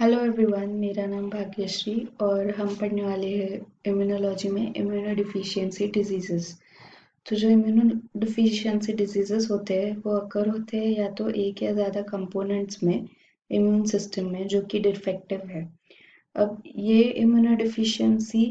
Hello everyone मेरा नाम भाग्यश्री और हम पढ़ने वाले हैं इम्यूनोलॉजी में इम्यूनो डिफिशियंसी डिजीजेस तो जो इम्यूनो डिफिशियंसी डिजीजेस होते हैं, वो अक्कर होते हैं या तो एक या ज़्यादा कंपोनेंट्स में इम्यून सिस्टम में, जो कि डिफेक्टिव है. अब ये इम्यूनो डिफिशियंसी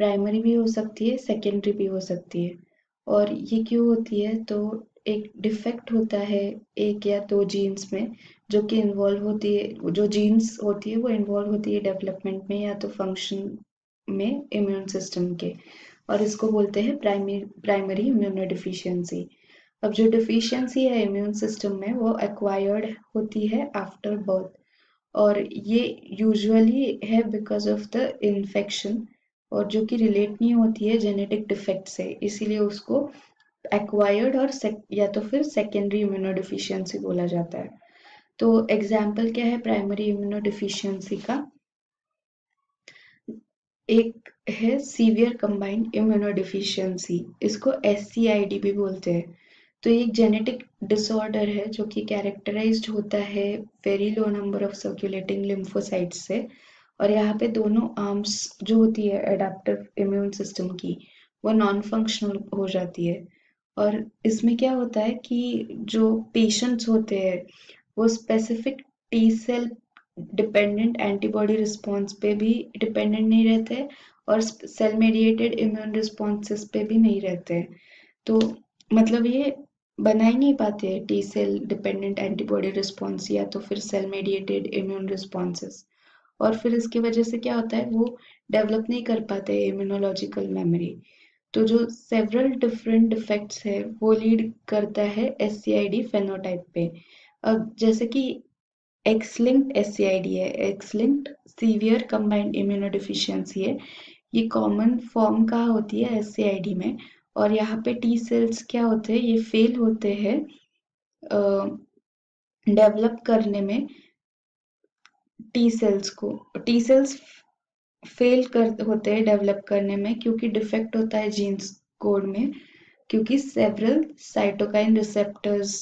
प्राइमरी भी हो सकती है सेकेंडरी भी हो सकती है. और ये क्यों होती है? तो एक डिफेक्ट होता है एक या दो जीन्स में, जो कि इन्वॉल्व होती है, जो जीन्स होती है, वो इन्वॉल्व होती है डेवलपमेंट में या तो फ़ंक्शन में इम्यून सिस्टम के। और इसको बोलते हैं प्राइमरी प्राइमरी इम्यूनो डिफिशियंसी अब जो डिफिशियंसी है इम्यून सिस्टम में, वो एक्वायर्ड होती है आफ्टर बर्थ और ये यूजुअली है बिकॉज़ ऑफ़ द इन्फेक्शन और जो कि रिलेट नहीं होती है जेनेटिक डिफेक्ट से, इसीलिए उसको एक्वायर्ड और या तो फिर सेकेंडरी इम्यूनोडिफिशियंसी बोला जाता है। तो एग्ज़ाम्पल क्या है प्राइमरी इम्यूनोडिफिशियंसी का? एक है सीवियर कंबाइंड इम्यूनोडिफिशियंसी इसको एस भी बोलते हैं। तो एक जेनेटिक डिसऑर्डर है जो कि कैरेक्टराइज्ड होता है very low number of circulating lymphocytes से। और यहाँ पे दोनों आर्म्स जो होती है एडाप्टिव इम्यून सिस्टम की, वो नॉन फंक्शनल हो जाती है। और इसमें क्या होता है कि जो पेशेंट्स होते हैं, वो specific T cell dependent antibody response पे भी डिपेंडेंट नहीं रहते और सेल मेडिएटेड इम्यून रिस्पॉन्सेस पे भी नहीं रहते। तो मतलब ये बना ही नहीं पाते T cell dependent antibody response या तो फिर सेल मेडिएटेड इम्यून रिस्पॉन्सेस और फिर इसकी वजह से क्या होता है, वो डेवलप नहीं कर पाते इम्यूनोलॉजिकल मेमोरी तो जो सेवरल डिफरेंट डिफेक्ट्स है, वो लीड करता है S C I D phenotype पे। अब जैसे कि X linked S C I D है X linked severe combined immunodeficiency है, ये कॉमन फॉर्म का होती है एस सी आई डी में। और यहाँ पे टी सेल्स क्या होते हैं, ये फेल होते हैं डेवलप करने में टी सेल्स को। टी सेल्स फेल कर, होते हैं डेवलप करने में क्योंकि डिफेक्ट होता है जीन्स कोड में, क्योंकि सेवरल साइटोकाइन रिसेप्टर्स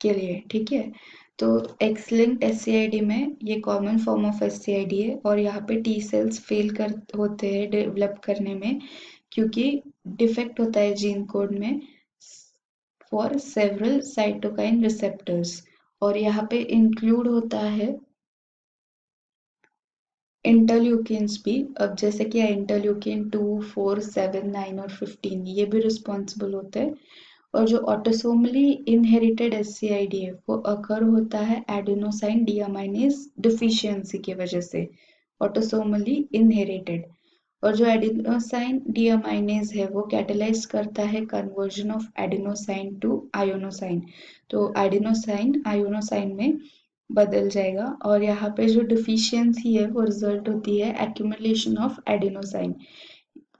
के लिए, ठीक है? तो एक्स एस में ये कॉमन फॉर्म ऑफ़ एस है और यहाँ पे टी सेल्स फेल कर, होते हैं डेवलप करने में क्योंकि डिफेक्ट होता है जीन कोड में फॉर सेवरल साइटोकाइन रिसेप्टर्स और यहाँ पे इंक्लूड होता है इंटरल्यूकिन्स भी, अब जैसे कि interleukin two four seven nine और फिफ्टीन ये भी रिस्पॉन्सिबल होते हैं। और जो autosomally inherited S C I D है, वो अकर होता है एडिनोसाइन डियामाइनेज डिफिशियंसी की वजह से ऑटोसोमली इनहेरिटेड और जो एडिनोसाइन डियामाइनेज है, वो कैटेलाइज करता है conversion of adenosine to inosine तो एडिनोसाइन आयोनोसाइन में बदल जाएगा। और यहाँ पे जो डिफिशियंसी है, वो रिज़ल्ट होती है एक्यूमुलेशन ऑफ़ एडिनोसाइन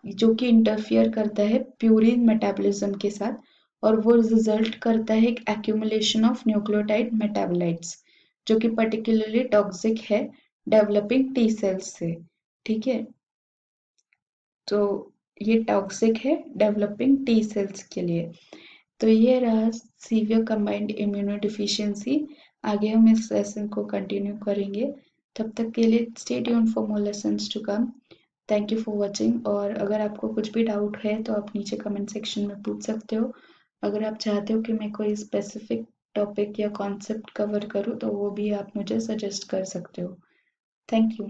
जो कि इंटरफियर करता है प्यूरिन मेटाबॉलिज्म के साथ और वो रिज़ल्ट करता है एक एक्यूमुलेशन ऑफ़ न्यूक्लियोटाइड मेटाबोलाइट्स जो कि पर्टिकुलरली टॉक्सिक है डेवलपिंग टी सेल्स से। ठीक है? तो ये टॉक्सिक है डेवलपिंग टी सेल्स के लिए। तो ये रहा सीवियर कंबाइंड इम्यूनो डिफिशियंसी आगे हम इस लेसन को कंटिन्यू करेंगे। तब तक के लिए stay tune for more lessons to come thank you for watching और अगर आपको कुछ भी डाउट है तो आप नीचे कमेंट सेक्शन में पूछ सकते हो। अगर आप चाहते हो कि मैं कोई स्पेसिफिक टॉपिक या कॉन्सेप्ट कवर करूँ तो वो भी आप मुझे सजेस्ट कर सकते हो। Thank you